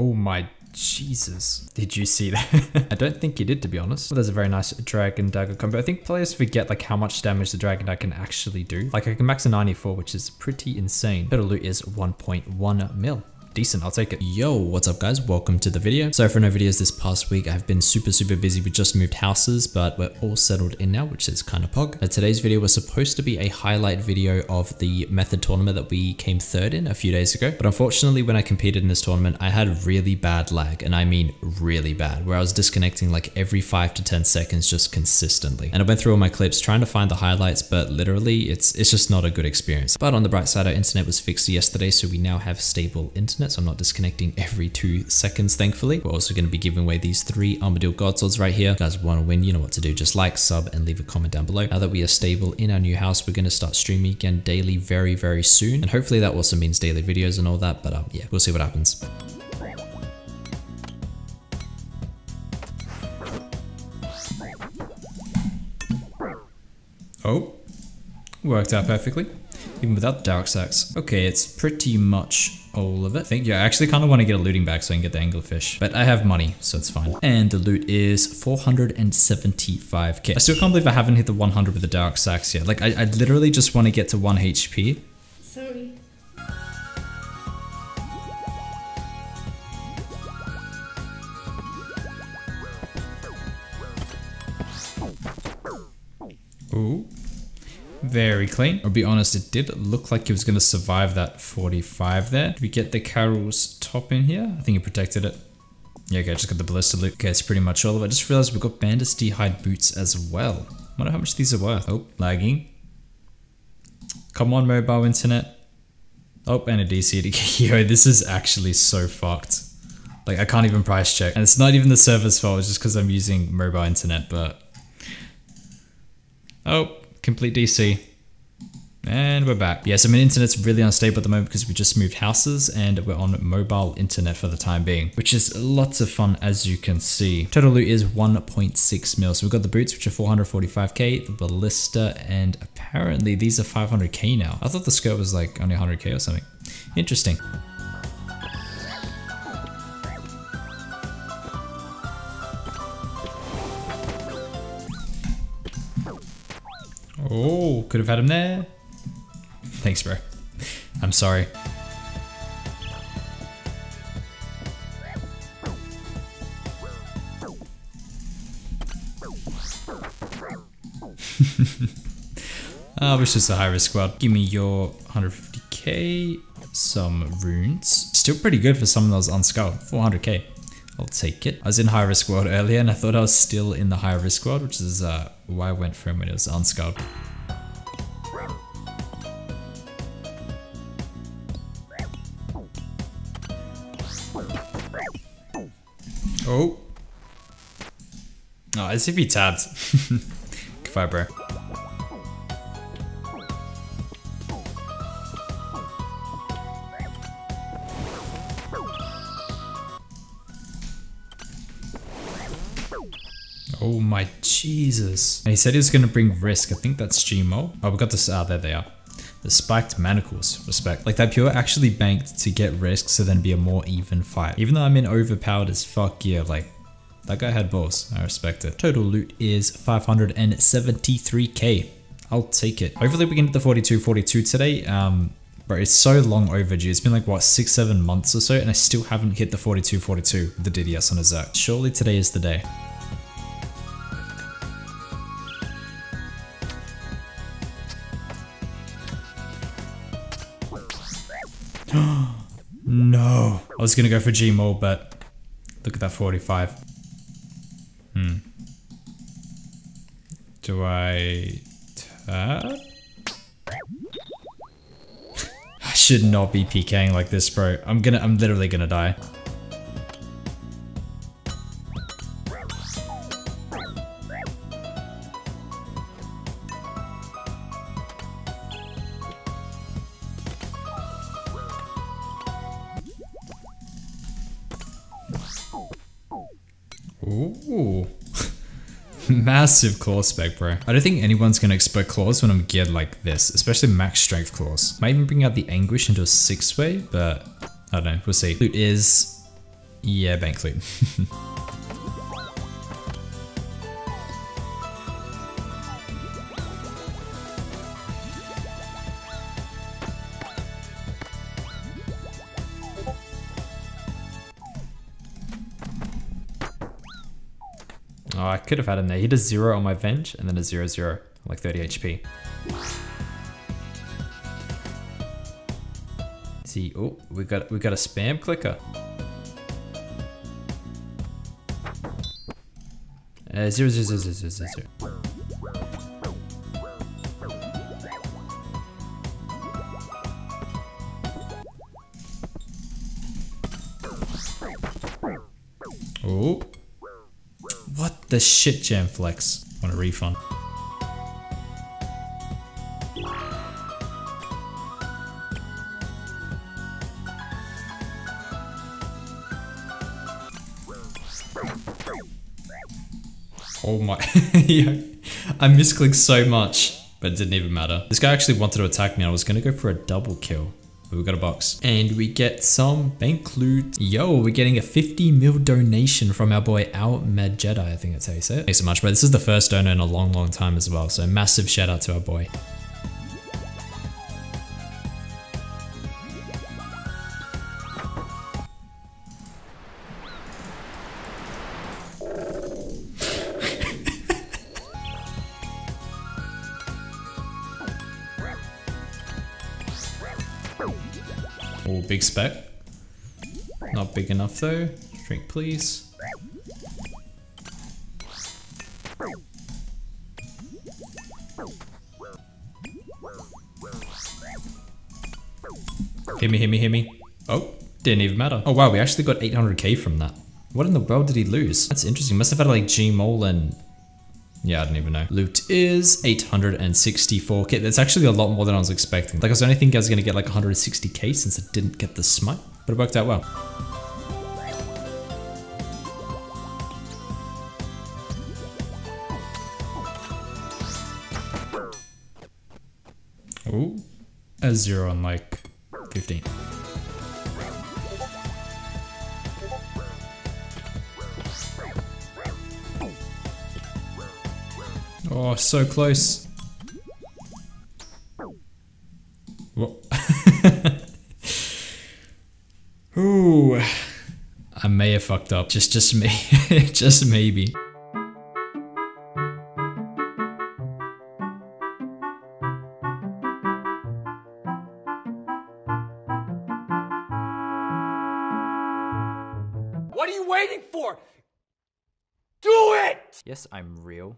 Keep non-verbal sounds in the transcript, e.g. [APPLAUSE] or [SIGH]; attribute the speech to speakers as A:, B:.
A: Oh my Jesus. Did you see that? [LAUGHS] I don't think you did, to be honest. Well, there's a very nice Dragon Dagger combo. I think players forget like how much damage the Dragon Dagger can actually do. Like I can max a 94, which is pretty insane. Total loot is 1.1 mil decent, I'll take it. Yo, what's up guys? Welcome to the video. So for no videos this past week, I've been super, super busy. We just moved houses, but we're all settled in now, which is kind of pog. Now, today's video was supposed to be a highlight video of the method tournament that we came third in a few days ago. But unfortunately, when I competed in this tournament, I had really bad lag, and I mean really bad, where I was disconnecting like every five to 10 seconds just consistently. And I went through all my clips trying to find the highlights, but literally it's, it's just not a good experience. But on the bright side, our internet was fixed yesterday, so we now have stable internet so I'm not disconnecting every two seconds, thankfully. We're also going to be giving away these three Armadyl God Swords right here. If you guys want to win, you know what to do. Just like, sub, and leave a comment down below. Now that we are stable in our new house, we're going to start streaming again daily very, very soon. And hopefully that also means daily videos and all that, but um, yeah, we'll see what happens. Oh, worked out perfectly even without the Dharok's. Okay, it's pretty much all of it. I think, yeah, I actually kind of want to get a looting bag so I can get the anglerfish, but I have money, so it's fine. And the loot is 475k. I still can't believe I haven't hit the 100 with the Dharok's yet. Like, I, I literally just want to get to 1 HP.
B: Sorry.
A: Ooh. Very clean. I'll be honest, it did look like it was going to survive that 45 there. Did we get the Karil's top in here? I think it protected it. Yeah, okay, I just got the ballista loot. Okay, it's pretty much all of it. I just realized we've got Bandos D-hide boots as well. wonder how much these are worth. Oh, lagging. Come on, mobile internet. Oh, and a DC. [LAUGHS] Yo, this is actually so fucked. Like, I can't even price check. And it's not even the server's fault, it's just because I'm using mobile internet, but... Oh, complete DC. And we're back. Yes, I mean, internet's really unstable at the moment because we just moved houses and we're on mobile internet for the time being, which is lots of fun as you can see. Total loot is 1.6 mil. So we've got the boots, which are 445k, the ballista, and apparently these are 500k now. I thought the skirt was like only 100k or something. Interesting. Oh, could have had him there. Thanks, bro. I'm sorry. [LAUGHS] I wish this a high risk squad. Give me your 150k, some runes. Still pretty good for someone that was unskulled. 400k. I'll take it. I was in high risk world earlier and I thought I was still in the high risk world, which is uh, why I went for him when it was unskulled. Oh. Oh, as if he tapped. [LAUGHS] Goodbye, bro. Oh my Jesus. And he said he was going to bring risk. I think that's Gmo. Oh, we got this. Ah, there they are. The spiked manacles. Respect. Like that pure actually banked to get risk so then be a more even fight. Even though I'm in overpowered as fuck yeah, like that guy had balls. I respect it. Total loot is 573k. I'll take it. Hopefully we can get the 42 42 today. Um, Bro, it's so long overdue. It's been like, what, six, seven months or so, and I still haven't hit the 42-42 the DDS on a Zerk. Surely today is the day. [GASPS] no. I was going to go for Gmo, but look at that 45. Hmm. Do I tap? [LAUGHS] I should not be PKing like this, bro. I'm gonna, I'm literally gonna die. Ooh. [LAUGHS] Massive claw spec, bro. I don't think anyone's gonna expect claws when I'm geared like this, especially max strength claws. Might even bring out the anguish into a six way, but I don't know, we'll see. Loot is Yeah, bank loot. [LAUGHS] Oh, I could have had him there. He did a zero on my venge and then a zero zero, like 30 HP. See, oh, we got we got a spam clicker. Uh, zero zero zero zero zero zero. Oh. The shit, Jam Flex? Want a refund? Oh my, [LAUGHS] I misclicked so much, but it didn't even matter. This guy actually wanted to attack me. I was gonna go for a double kill. We got a box. And we get some bank loot. Yo, we're getting a 50 mil donation from our boy Al Med Jedi. I think that's how you say it. Thanks so much, but this is the first donor in a long, long time as well. So massive shout out to our boy. Oh, big spec. Not big enough though. Drink please. Hit me, hit me, hit me. Oh, didn't even matter. Oh wow, we actually got 800k from that. What in the world did he lose? That's interesting. Must have had like Gmole and yeah, I don't even know. Loot is 864k. That's actually a lot more than I was expecting. Like, I was only thinking I was going to get like 160k since I didn't get the smite, but it worked out well. Ooh, a zero on like 15. Oh, so close. [LAUGHS] Ooh. I may have fucked up. Just just me. [LAUGHS] just maybe.
B: What are you waiting for? Do it!
C: Yes, I'm real.